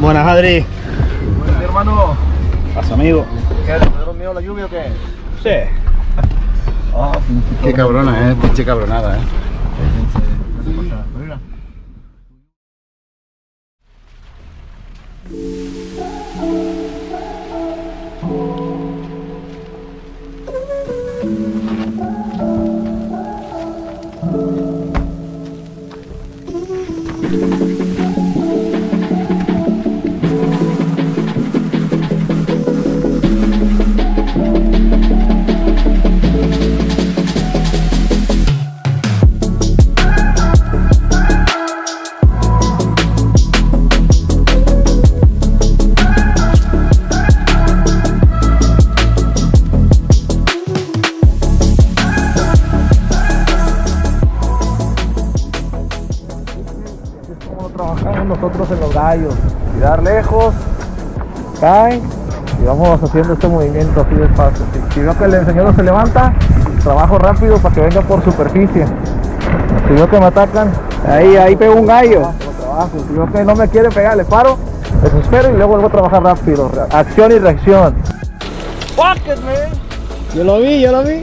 Buenas, Adri. Mi hermano, A su amigo. ¿qué? ¿Le dieron miedo la lluvia o qué? Sí. Ah, Qué cabrona, eh. Pinche cabronada, eh. es nosotros en los gallos. Tirar lejos, cae y vamos haciendo este movimiento así de fácil. Si, si veo que el enseñador se levanta, trabajo rápido para que venga por superficie. Si veo que me atacan, Ahí, ahí pegó un gallo. trabajo, trabajo. Si veo que no me quiere pegar, le paro, desespero y luego vuelvo a trabajar rápido. Acción y reacción. Fuck it, man. Yo lo vi, yo lo vi.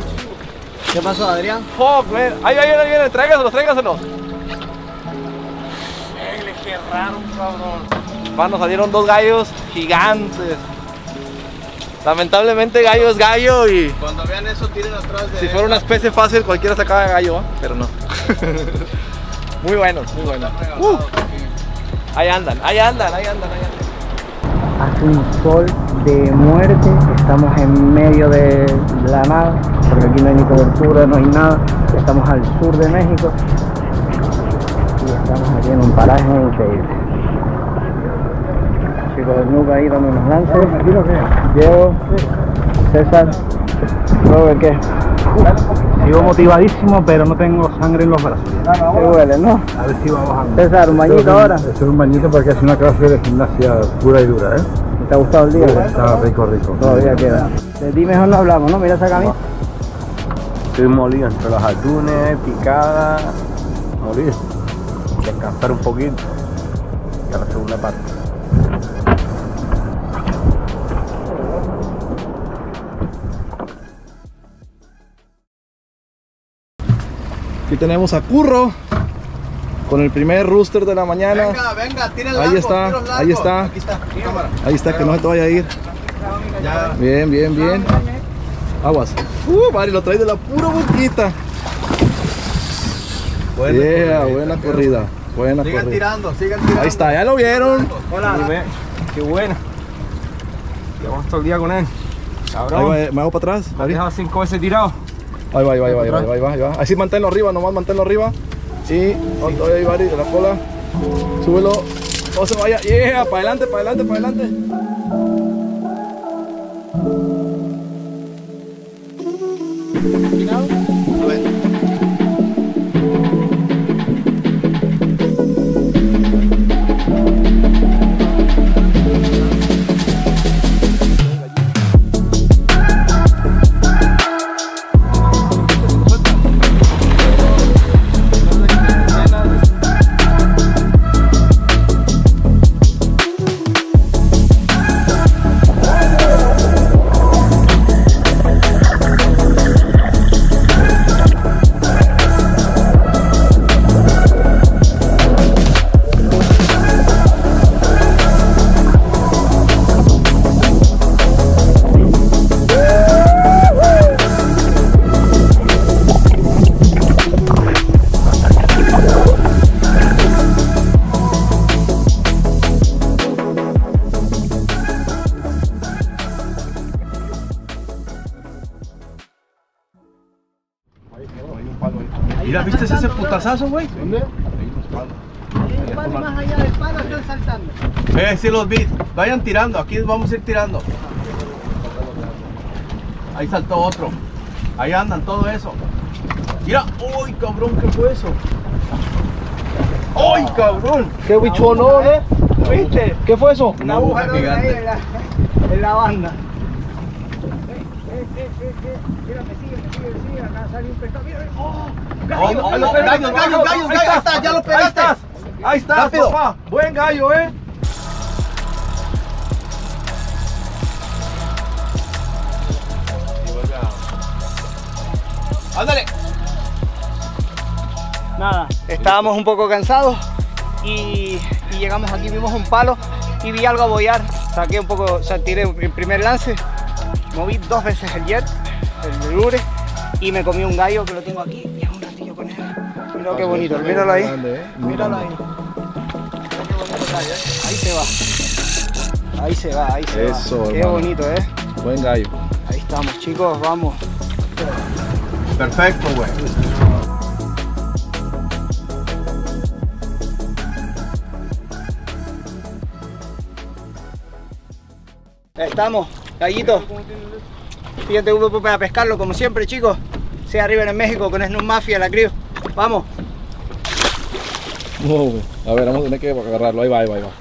¿Qué pasó, Adrián? Fuck, man. Ahí, ahí, ahí viene, tráigaselos, tráigaselos. Raro, cabrón. Mano, salieron dos gallos gigantes. Lamentablemente gallo es gallo y Cuando vean eso, tiren atrás de si fuera una especie fácil cualquiera sacaba gallo, ¿va? pero no. muy buenos, muy buenos. Uh. Ahí andan, ahí andan, ahí andan, ahí andan. Hace un sol de muerte. Estamos en medio de la nada. Porque aquí no hay ni cobertura, no hay nada. Estamos al sur de México. Estamos aquí en un paraje increíble. Chico del Nuca ahí dando unos lances. Diego, César, Robert, ¿qué? Sigo motivadísimo, pero no tengo sangre en los brazos. Te huele, ¿no? A ver si va bajando. César, un bañito ahora. Eso es un bañito porque es una clase de gimnasia pura y dura, ¿eh? ¿Te ha gustado el día? Está rico, rico. Todavía queda. De ti mejor no hablamos, ¿no? Mira esa camisa. Estoy molido entre los atunes, picada, molido. Descansar un poquito. Y a la segunda parte. Aquí tenemos a Curro con el primer rooster de la mañana. Venga, venga, tira el Ahí largo, está, tira el largo. ahí está. Ahí está, que no se te vaya a ir. Ya. Bien, bien, bien. Aguas. Uh, Mari, lo trae de la pura boquita. Buena Yeah, corrida, buena corrida. Buena Sigan corrida. tirando, sigan tirando. Ahí está, ya lo vieron. Hola. Qué buena. Llevamos todo el día con él. Ahí Cabrón. va, me hago para atrás. Me ha Ahí dejado cinco veces tirado. Ahí va, ahí va, ahí va, ahí va, ahí va, ahí va, ahí va. Así manténlo arriba, nomás manténlo arriba. Y otro ahí va, de la cola. Súbelo. No se vaya. Yeah, para adelante, para adelante, para adelante. Mira, ¿viste ese putazazo, güey? ¿Dónde? Más allá del palo están saltando. Eh, sí los vi. Vayan tirando, aquí vamos a ir tirando. Ahí saltó otro. Ahí andan, todo eso. Mira, uy, cabrón, ¿qué fue eso? ¡Ay, cabrón! ¡Qué bichonón, eh! ¿Viste? ¿Qué fue eso? Una aguja gigante. En la, en la banda. Eh, eh, eh, eh. Mira, me sigue, me sigue, sigue. Acá sale un pescado. Mira, ¡Oh! ¡Gallo, oh, gallo, gallo, gallo, ¡Ya lo pegaste! Ahí está. ahí papá. Buen gallo, ¿eh? ¡Ándale! Nada, estábamos un poco cansados y, y llegamos aquí, vimos un palo y vi algo a boyar. Saqué un poco, o sea, tiré el primer lance moví dos veces el jet, el lure, y me comí un gallo que lo tengo aquí. Y hago un ratillo con él. Mira qué bonito, míralo ahí. Míralo ahí. Mira qué bonito el gallo, ¿eh? Ahí se va. Ahí se va, ahí se Eso, va. Qué hermano. bonito, ¿eh? Buen gallo. Ahí estamos, chicos, vamos. Perfecto, güey. Estamos, gallito. Siguiente grupo para pescarlo, como siempre, chicos. Sea arriba en México con Snoop Mafia, la crew. Vamos. A ver, vamos a tener que agarrarlo. Ahí va, ahí va, ahí va.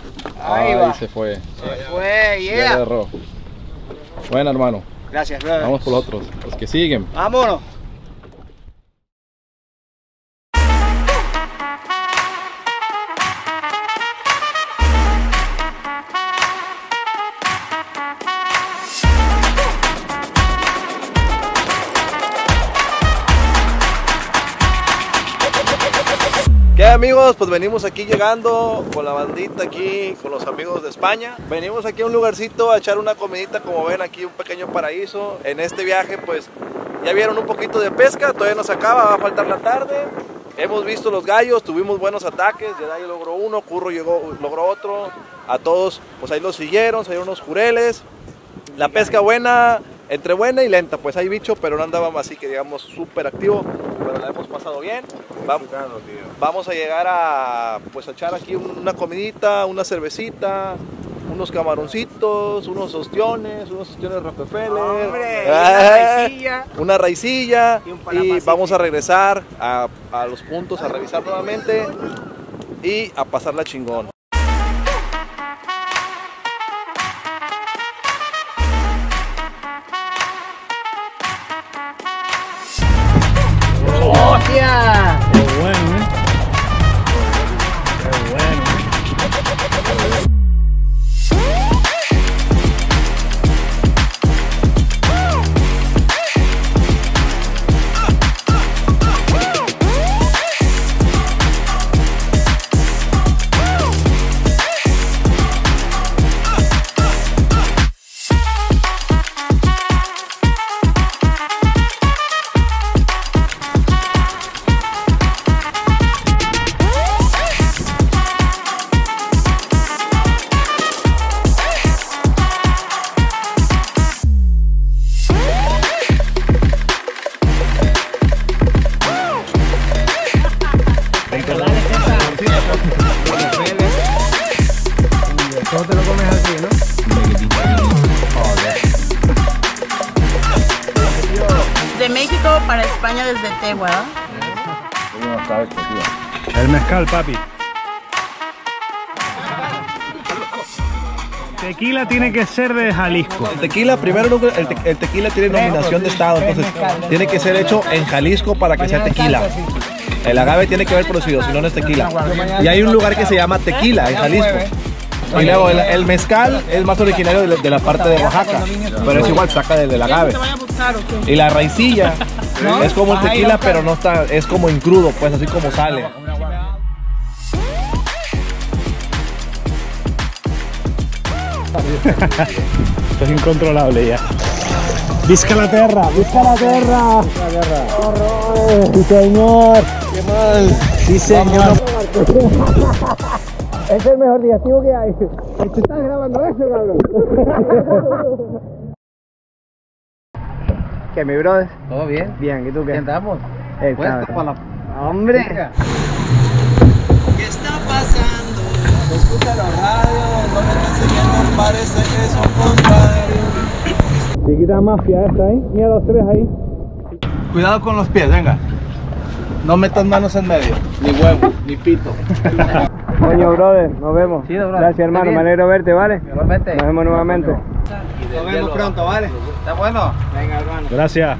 Ahí va. se fue. Se fue, yeah. Bueno, hermano. Gracias, brother. Vamos por los otros. Los que siguen. Vámonos. Amigos? Pues venimos aquí llegando con la bandita aquí, con los amigos de España. Venimos aquí a un lugarcito a echar una comidita, como ven aquí un pequeño paraíso. En este viaje pues ya vieron un poquito de pesca, todavía nos acaba, va a faltar la tarde. Hemos visto los gallos, tuvimos buenos ataques, Jedi logró uno, Curro llegó, logró otro, a todos pues ahí los siguieron, salieron unos jureles. La pesca buena, entre buena y lenta, pues hay bicho, pero no andaba así que digamos súper activo, pero la hemos pasado bien. Vamos, vamos a llegar a pues a echar aquí una comidita, una cervecita, unos camaroncitos, unos ostiones, unos ostiones Rockefeller, Hombre, Ah, una raicilla. Y un y Panamá vamos a regresar a, a los puntos a revisar nuevamente y a pasarla chingón. De México para España desde Tehuala. El mezcal, papi. Tequila tiene que ser de Jalisco. El tequila, primero nunca- el, te- el tequila tiene nominación de estado, entonces tiene que ser hecho en Jalisco para que sea tequila. El agave tiene que haber producido, si no, no es tequila. Y hay un lugar que se llama Tequila en Jalisco. Y luego el, el mezcal es más originario de la, de la parte de Oaxaca, pero es igual, saca del, del agave. Y la raicilla es como el tequila, pero no está, es como en crudo, pues así como sale. Esto es incontrolable ya. ¡Visca la tierra! ¡Visca la tierra! ¡Sí, señor! ¡Qué mal! ¡Sí, señor! Es el mejor digestivo que hay. ¿Tú estás grabando eso, cabrón? ¿Qué, mi brother? ¿Todo bien? Bien, ¿y tú qué? ¿Qué andamos? Para la... ¡Hombre! ¿Qué está pasando? Escucha la radio, no me está enseñando, parece que son contrarios. Chiquita mafia esta, ¿eh? Mira los tres ahí. Cuidado con los pies, venga. No metas manos en medio, ni huevo, ni pito. Coño, brother, nos vemos. Sí, brother. Gracias, hermano. Me alegro verte, ¿vale? Igualmente. Nos vemos nuevamente. Nos vemos pronto, ¿vale? Está bueno. Venga, hermano. Gracias.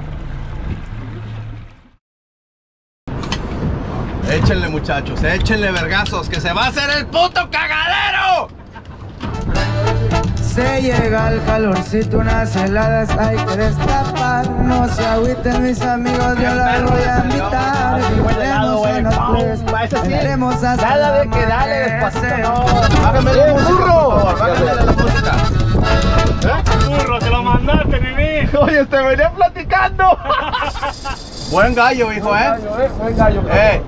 Échenle muchachos, échenle vergazos, que se va a hacer el puto cagadero. Se llega el calorcito, unas heladas hay que destapar. No se agüiten mis amigos, yo la voy a invitar. Los clubs, iremos hasta Nada de que dale despacito, no. Bájame el burro. Bájame la música. Burro, te lo mandaste, nene. Oye, te venía platicando. Buen gallo, hijo, eh. Buen gallo, Eh,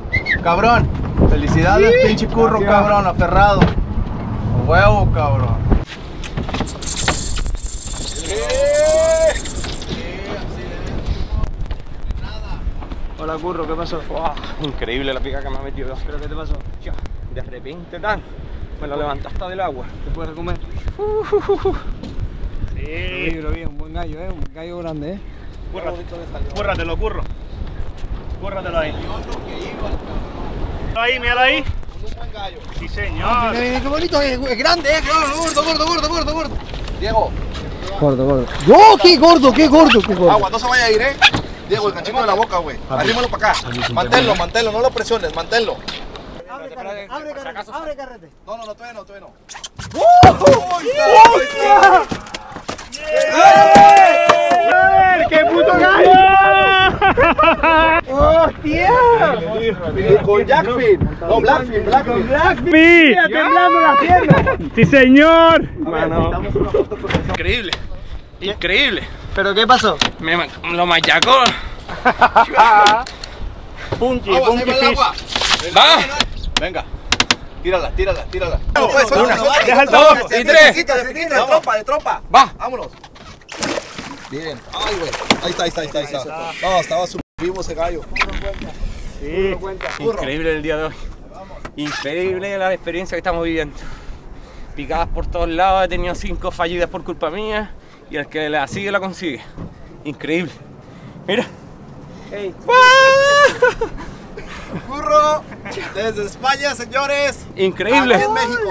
cabrón. Felicidades, pinche curro, cabrón, aferrado. Huevo, cabrón. Hola, curro, ¿qué pasó? Increíble la pica que me ha metido. ¿Pero qué te pasó? Ya, De repente, tan. Me lo levantaste del agua. ¿Te puedes comer? Sí. Pero bien, un buen gallo, ¿eh? Un gallo grande, ¿eh? Cúrratelo, curro. Cúrratelo ahí. Ahí, míralo ahí. Sí, señor. qué bonito, es, grande, ¿eh? Gordo, gordo, gordo, gordo, gordo. Diego, Gordo, gordo. ¡Oh, qué gordo, qué gordo, qué gordo! agua, no se vaya a ir, eh. Diego, el cachito de la boca, güey. Arrímalo para acá. Manténlo, manténlo, no lo presiones, manténlo. Abre carrete, abre carrete. No, no, no, todavía no, todavía no. ¡Qué puto gallo! Con Jackfin. No, Blackfin, Blackfin. ¡Pi! temblando la pierna! ¡Sí, señor! Increíble. Increíble. ¿Pero qué pasó? Me lo machacó. Punky, Agua, punky se fish. agua. Va. Venga. Tírala, tírala, tírala. pues, Una, Deja el dos y tres. de trompa, de trompa. Va. Vámonos. Bien. Ay, güey. Ahí está, ahí está, ahí está. Ahí está. No, estaba súper vivo ese gallo. Sí. Increíble el día de hoy. Increíble la experiencia que estamos viviendo. Picadas por todos lados, he tenido cinco fallidas por culpa mía y el que la sigue la consigue. Increíble. Mira. Curro. Desde España, señores. Increíble. Aquí en México.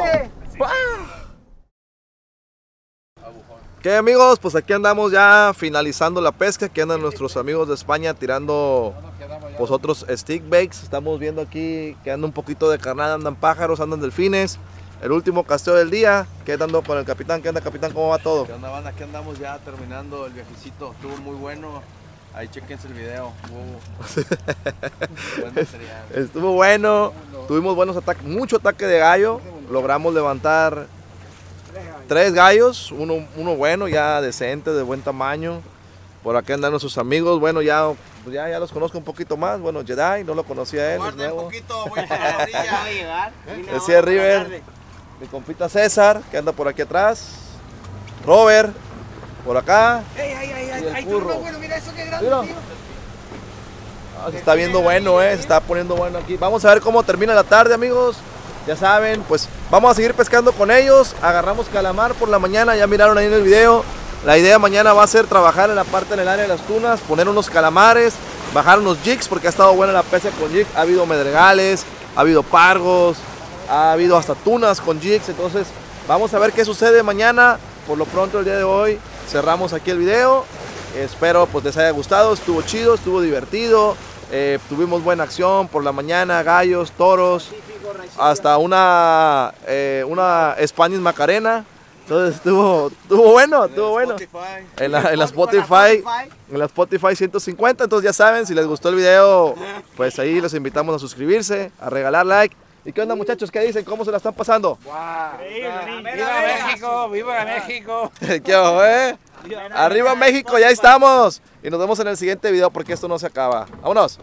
¿Qué amigos? Pues aquí andamos ya finalizando la pesca. Aquí andan nuestros amigos de España tirando pues otros stick baits. Estamos viendo aquí que anda un poquito de carnada, andan pájaros, andan delfines. El último casteo del día, quedando con el capitán. ¿Qué anda capitán? ¿Cómo va todo? ¿Qué onda, banda? Aquí andamos ya terminando el viajecito. Estuvo muy bueno. Ahí chequense el video. Estuvo bueno, tuvimos buenos ataques, mucho ataque de gallo. Logramos levantar tres gallos, uno, uno bueno, ya decente, de buen tamaño. Por acá andan nuestros amigos, bueno, ya, pues ya, ya los conozco un poquito más. Bueno, Jedi, no lo conocía a él, es nuevo. poquito, voy para la orilla. Decía River, mi compita César, que anda por aquí atrás. Robert, por acá. y el curro. mira eso qué grande, Mira. Ah, se está viendo bueno, eh, se está poniendo bueno aquí. Vamos a ver cómo termina la tarde, amigos. Ya saben, pues vamos a seguir pescando con ellos. Agarramos calamar por la mañana, ya miraron ahí en el video. La idea mañana va a ser trabajar en la parte en el área de las tunas, poner unos calamares, bajar unos jigs porque ha estado buena la pesca con jig. Ha habido medregales, ha habido pargos, ha habido hasta tunas con jigs. Entonces, vamos a ver qué sucede mañana. Por lo pronto, el día de hoy cerramos aquí el video. Espero pues les haya gustado, estuvo chido, estuvo divertido. eh, tuvimos buena acción por la mañana, gallos, toros, hasta una, eh, una Spanish Macarena. Entonces estuvo, estuvo bueno, estuvo bueno. En la, en la Spotify, en la Spotify 150. Entonces ya saben, si les gustó el video, pues ahí los invitamos a suscribirse, a regalar like. ¿Y qué onda muchachos? ¿Qué dicen? ¿Cómo se la están pasando? ¡Viva México! ¡Viva México! ¿Qué ojo, eh? Arriba México, ya estamos. Y nos vemos en el siguiente video porque esto no se acaba. Vámonos.